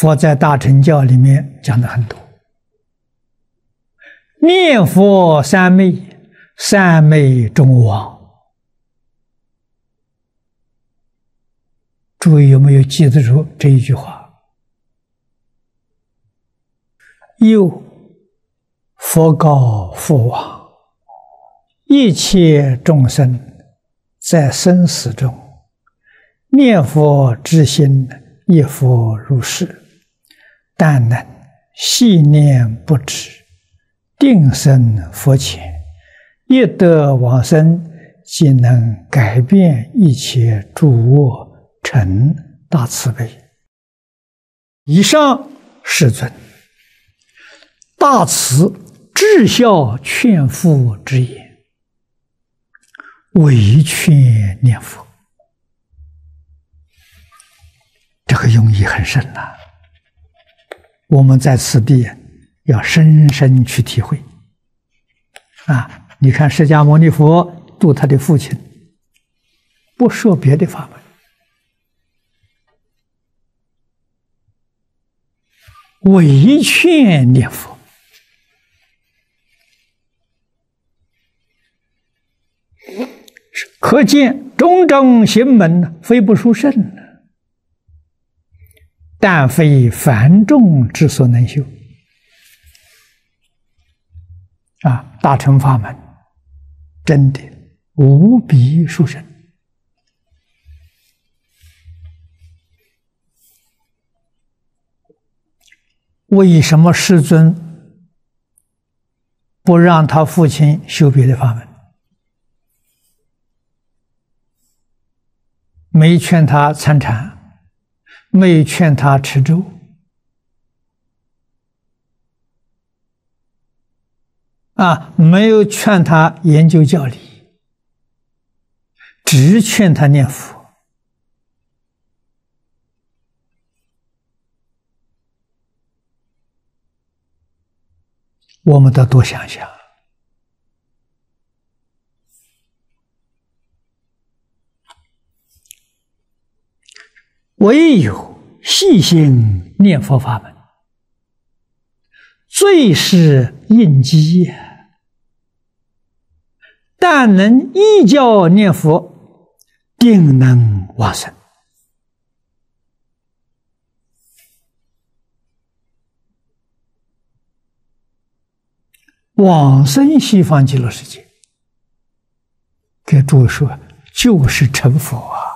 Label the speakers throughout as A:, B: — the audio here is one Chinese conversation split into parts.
A: 佛在大乘教里面讲的很多，念佛三昧，三昧中王。诸位有没有记得住这一句话？又佛告父王：一切众生在生死中念佛之心，亦佛如是。但能细念不止，定生佛前，一得往生，即能改变一切诸恶。成大慈悲。以上世尊大慈至孝劝父之言，为劝念佛，这个用意很深呐。我们在此地要深深去体会。啊，你看释迦牟尼佛度他的父亲，不说别的法门。唯劝念佛，可见种种行门非不殊胜，但非凡众之所能修。啊，大乘法门真的无比殊胜。为什么世尊不让他父亲修别的法门？没劝他参禅，没劝他吃粥，啊，没有劝他研究教理，只劝他念佛。我们得多想想，唯有细心念佛法门，最是应机。但能一教念佛，定能往生。往生西方极乐世界，给诸位说，就是成佛啊！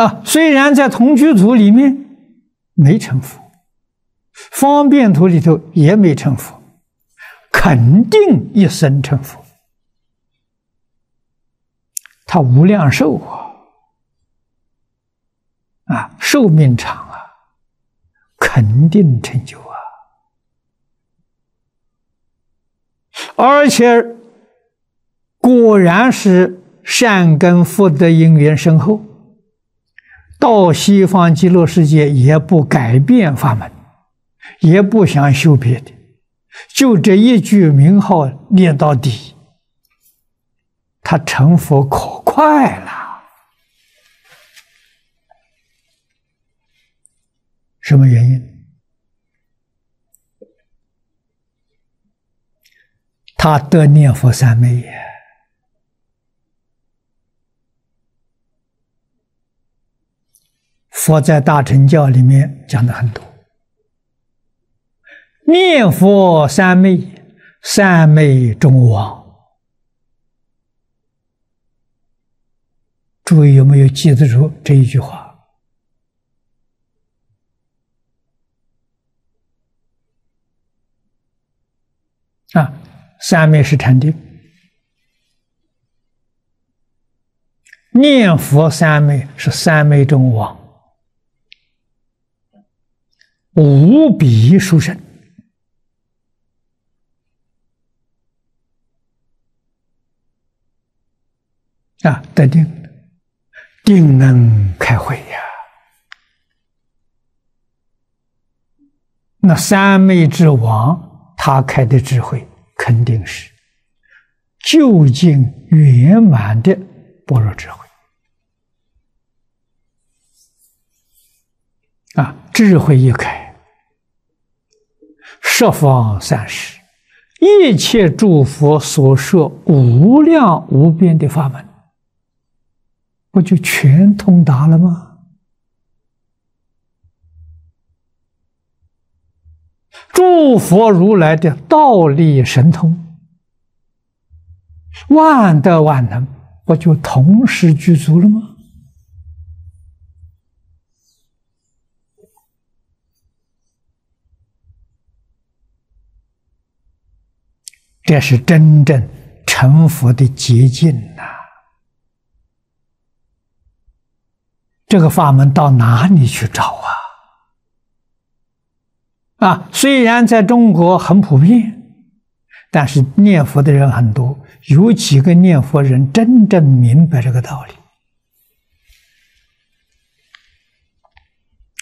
A: 啊，虽然在同居土里面没成佛，方便土里头也没成佛，肯定一生成佛。他无量寿啊，啊，寿命长啊。肯定成就啊！而且果然是善根福德因缘深厚，到西方极乐世界也不改变法门，也不想修别的，就这一句名号念到底，他成佛可快了。什么原因？他得念佛三昧也。佛在大乘教里面讲的很多，念佛三昧，三昧中王。诸位有没有记得住这一句话？啊，三昧是禅定，念佛三昧是三昧中王，无比殊胜啊！得定，定能开慧呀。那三昧之王，他开的智慧肯定是究竟圆满的般若智慧啊！智慧一开。十方三世一切诸佛所说无量无边的法门，不就全通达了吗？诸佛如来的道力神通，万德万能，不就同时具足了吗？这是真正成佛的捷径呐！这个法门到哪里去找啊？啊，虽然在中国很普遍，但是念佛的人很多，有几个念佛人真正明白这个道理？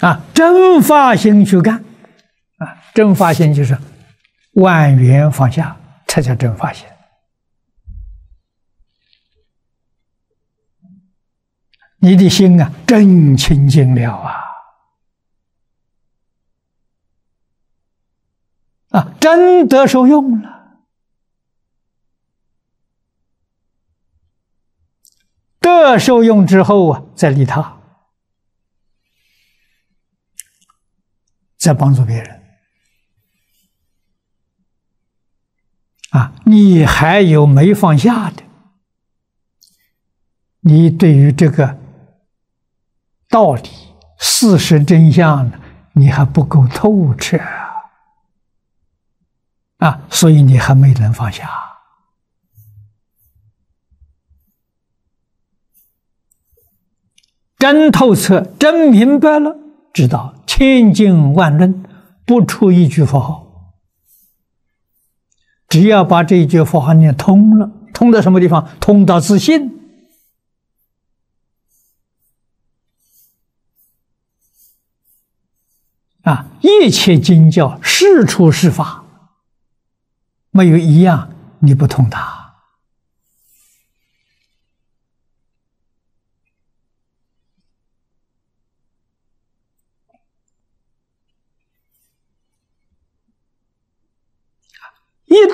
A: 啊，真发心去干，啊，真发心就是万缘放下。才叫真发现，你的心啊，真清净了啊！啊，真得受用了，得受用之后啊，再利他，再帮助别人。啊，你还有没放下的？你对于这个道理、事实真相呢，你还不够透彻啊！啊，所以你还没能放下。真透彻、真明白了，知道千经万论不出一句佛号。只要把这一句话念通了，通到什么地方？通到自信啊！一切经教，是出是法，没有一样你不通达。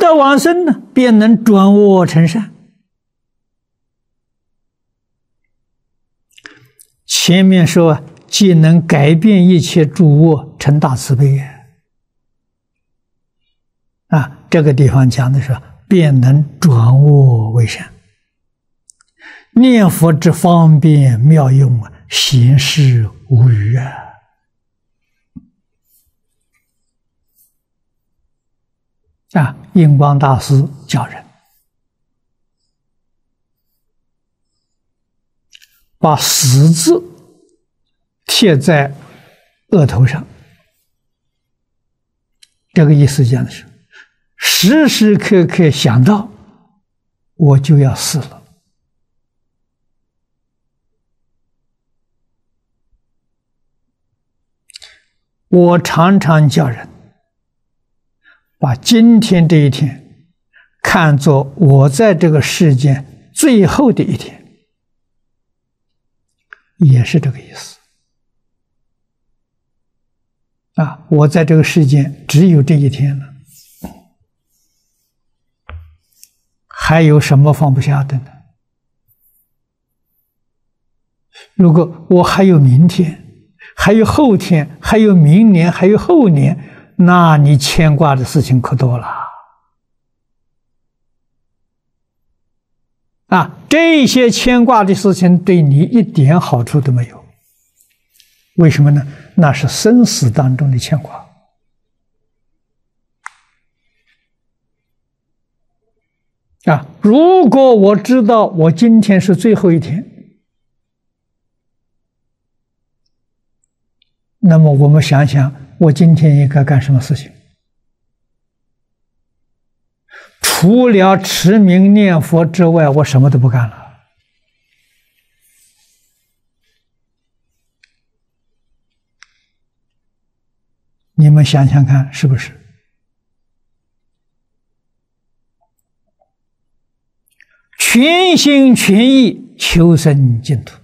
A: 一得往生呢，便能转恶成善。前面说，既能改变一切诸恶，成大慈悲啊，这个地方讲的是，便能转恶为善。念佛之方便妙用啊，显示无余啊。啊！印光大师教人把“死”字贴在额头上，这个意思讲的是：时时刻刻想到我就要死了。我常常叫人。把今天这一天看作我在这个世间最后的一天，也是这个意思。啊，我在这个世间只有这一天了，还有什么放不下的呢？如果我还有明天，还有后天，还有明年，还有后年。那你牵挂的事情可多了啊！这些牵挂的事情对你一点好处都没有，为什么呢？那是生死当中的牵挂啊！如果我知道我今天是最后一天，那么我们想想。我今天应该干什么事情？除了持名念佛之外，我什么都不干了。你们想想看，是不是？全心全意求生净土。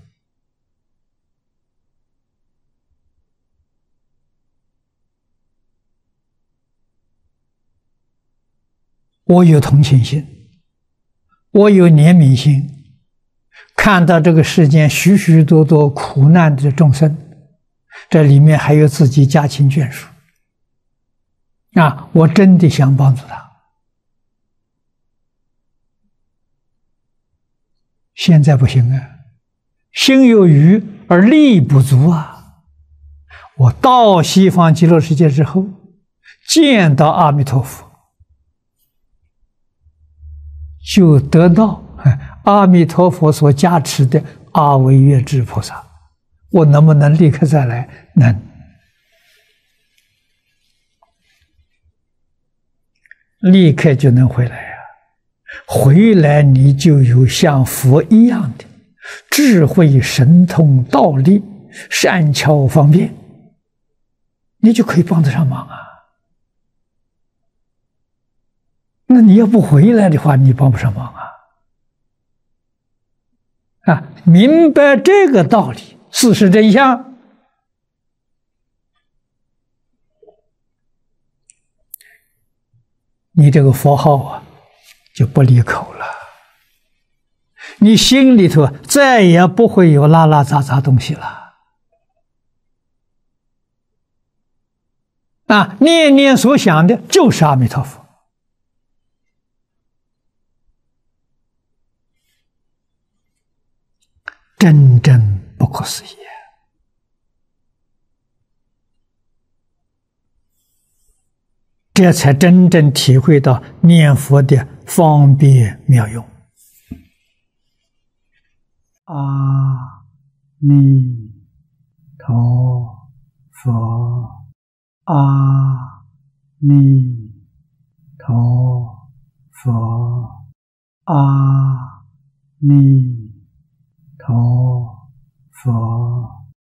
A: 我有同情心，我有怜悯心，看到这个世间许许多多苦难的众生，这里面还有自己家亲眷属，啊，我真的想帮助他。现在不行啊，心有余而力不足啊！我到西方极乐世界之后，见到阿弥陀佛。就得到 阿弥陀佛所加持的阿维月智菩萨，我能不能立刻再来？能，立刻就能回来呀！回来你就有像佛一样的智慧、神通、道力、善巧方便，你就可以帮得上忙啊！那你要不回来的话，你帮不上忙啊！啊，明白这个道理，事实真相，你这个佛号啊就不离口了，你心里头再也不会有拉拉杂杂东西了。啊，念念所想的就是阿弥陀佛。真正不可思议，这才真正体会到念佛的方便妙用。阿弥陀佛，阿弥陀佛，阿弥。all for